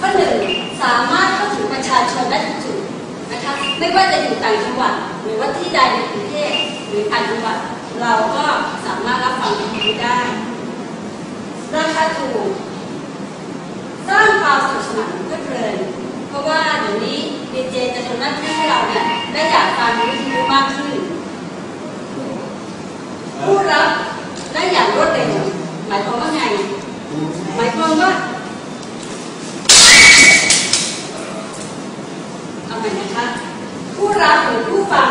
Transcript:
ข้อหนึ่งสามารถเข้าถึงประชาชนได้ทุกจุดนะคะไม่ว่าจะอยู่ต่างจังหวัดหรือว่าที่ใดในกรุงเทพหรือต่างจังหวัดเราก็สามารถรับฟังวิทยุได้ราคาถูก สร้างความสนุกสนานเพลิดเพลิน เพราะว่าเดี๋ยวนี้ดีเจจะทำหน้าที่ให้เราเนี่ยได้อยากฟังวิทยุมากขึ้น ผู้รับได้อย่างรวดเร็วหมายความว่าไง หมายความว่าเอาใหม่นะคะผู้รับหรือผู้ฟัง